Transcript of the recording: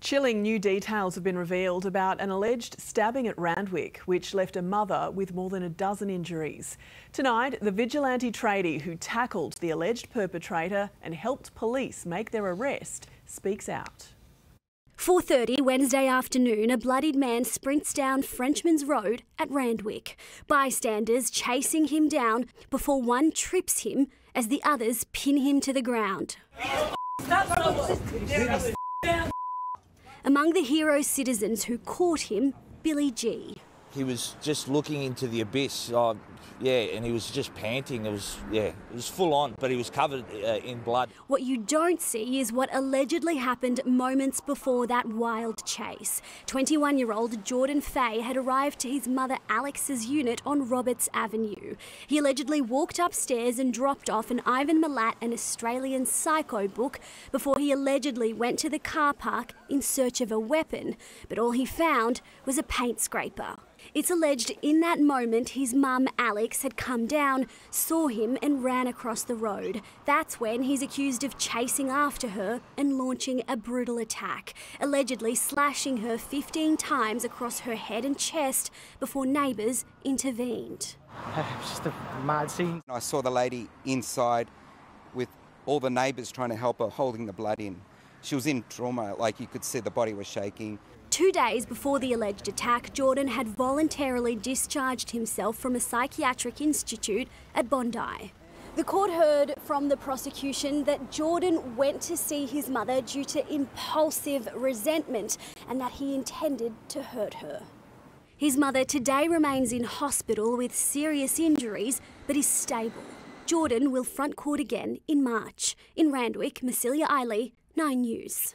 Chilling new details have been revealed about an alleged stabbing at Randwick, which left a mother with more than a dozen injuries. Tonight, the vigilante tradie who tackled the alleged perpetrator and helped police make their arrest speaks out. 4.30 Wednesday afternoon, a bloodied man sprints down Frenchman's Road at Randwick. Bystanders chasing him down before one trips him as the others pin him to the ground. Among the hero citizens who caught him, Billy G. He was just looking into the abyss. Oh, yeah, and he was just panting. It was, yeah, it was full on, but he was covered uh, in blood. What you don't see is what allegedly happened moments before that wild chase. 21 year old Jordan Fay had arrived to his mother Alex's unit on Roberts Avenue. He allegedly walked upstairs and dropped off an Ivan Milat and Australian Psycho book before he allegedly went to the car park in search of a weapon, but all he found was a paint scraper. It's alleged in that moment his mum, Alex, had come down, saw him, and ran across the road. That's when he's accused of chasing after her and launching a brutal attack, allegedly slashing her 15 times across her head and chest before neighbours intervened. It was just a mad scene. I saw the lady inside with all the neighbours trying to help her, holding the blood in. She was in trauma, like you could see the body was shaking. Two days before the alleged attack, Jordan had voluntarily discharged himself from a psychiatric institute at Bondi. The court heard from the prosecution that Jordan went to see his mother due to impulsive resentment and that he intended to hurt her. His mother today remains in hospital with serious injuries but is stable. Jordan will front court again in March. In Randwick, Massilia Eiley, 9 News.